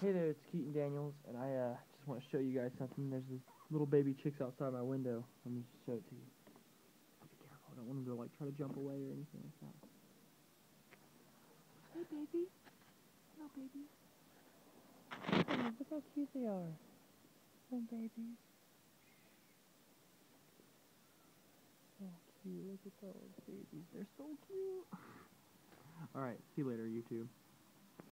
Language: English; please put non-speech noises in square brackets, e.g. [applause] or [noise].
Hey there, it's Keyton Daniels, and I uh, just want to show you guys something. There's these little baby chicks outside my window. Let me just show it to you. Be careful, I don't want them to like try to jump away or anything like that. Hey baby, hello baby. Oh, look how cute they are. Oh babies. So cute. Look at those babies. They're so cute. [laughs] All right. See you later, YouTube.